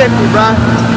150, bro.